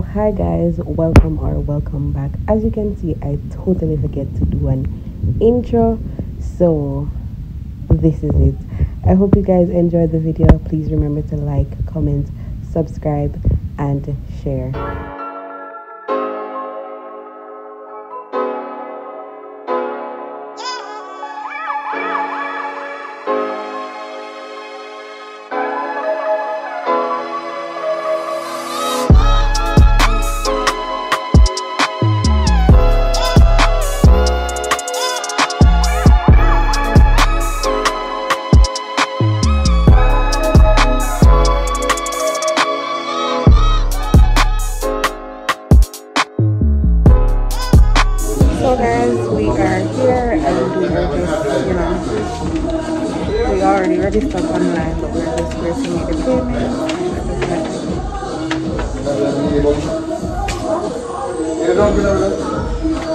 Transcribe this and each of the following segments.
hi guys welcome or welcome back. As you can see i totally forget to do an intro so this is it. I hope you guys enjoyed the video. Please remember to like comment subscribe and share already registered online, but we're just here to make the payment.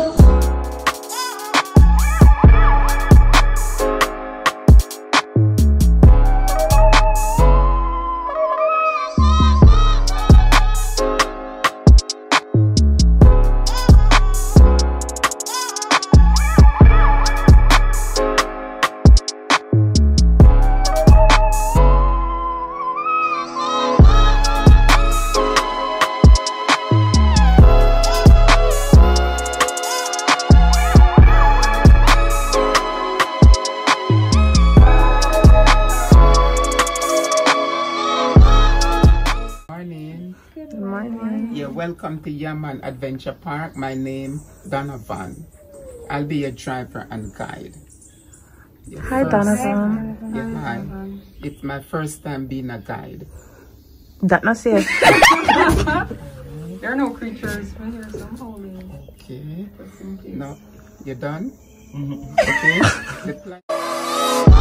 Welcome to Yaaman Adventure Park. My name Donovan. I'll be your driver and guide. Your Hi first- Donovan. Yeah, hi. It's my first time being a guide. That not safe. There are no creatures when you're so holy. Okay. Just in case. No, you're done? Mm-hmm. Okay. The plan-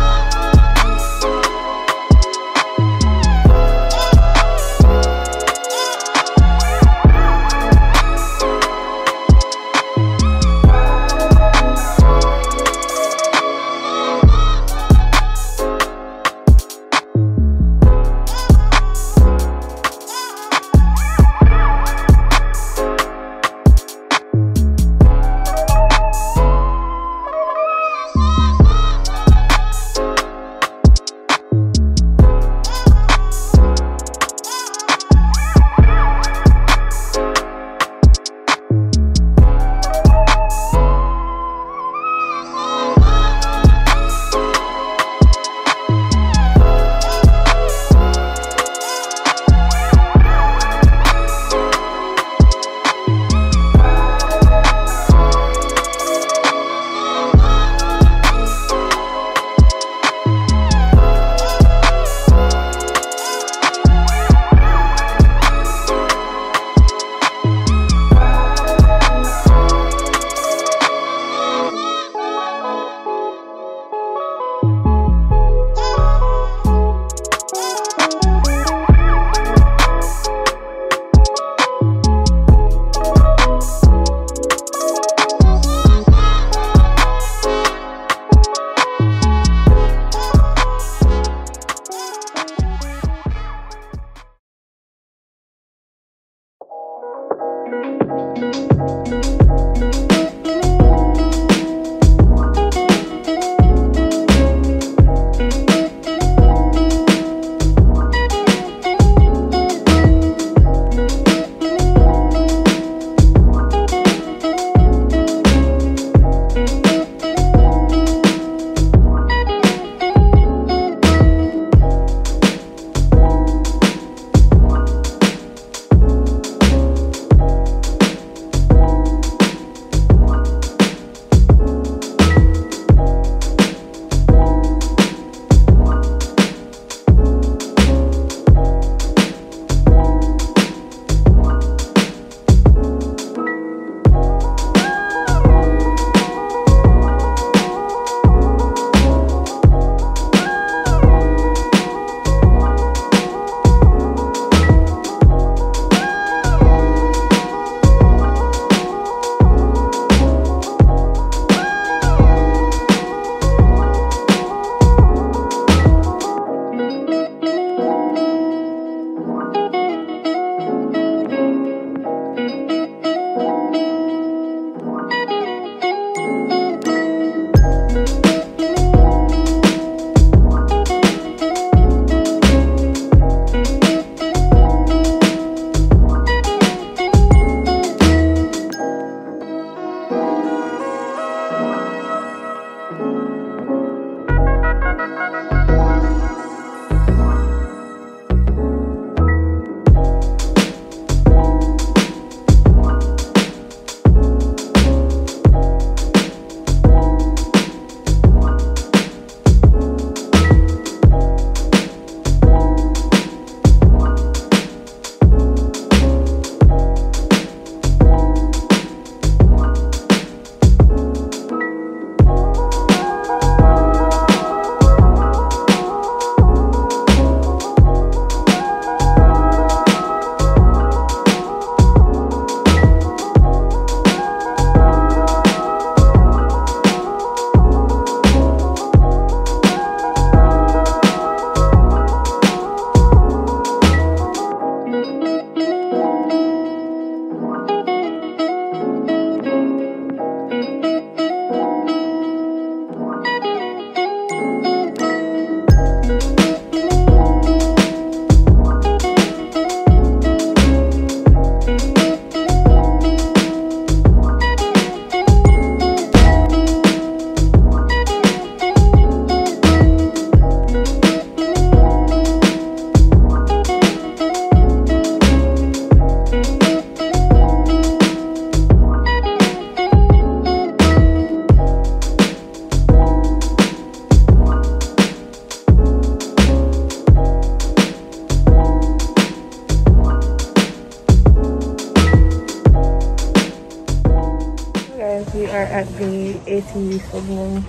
ATV segment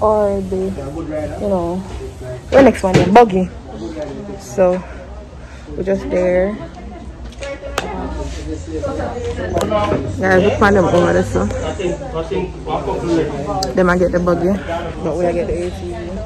or the you know the next one the buggy so we're just there. Guys look for them over there so. They might get the buggy but we'll get the ATV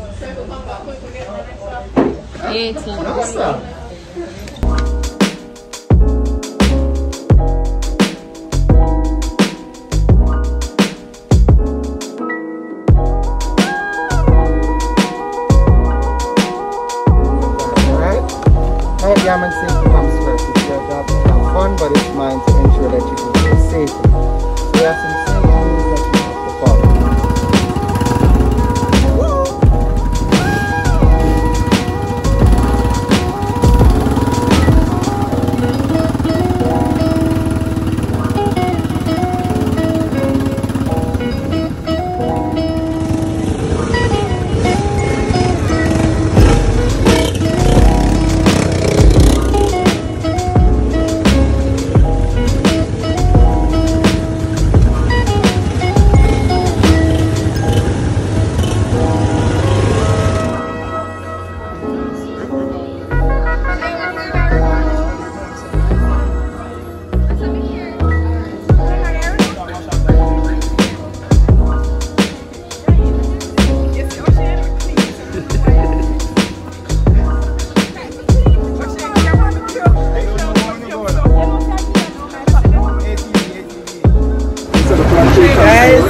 Guys,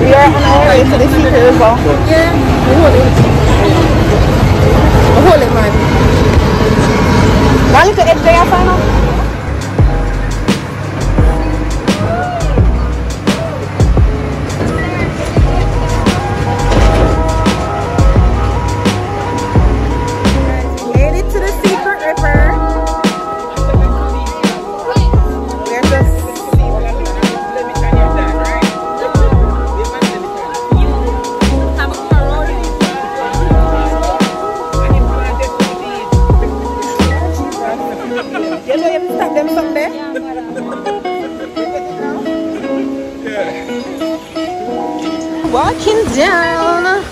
we are on our way to the Secret River. Yeah. Hold it. Hold it, man. One little edge there, final. Walking down.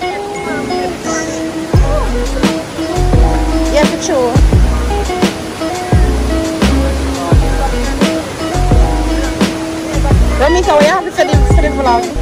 Yeah, for sure. Let me tell you, I have to set the vlog.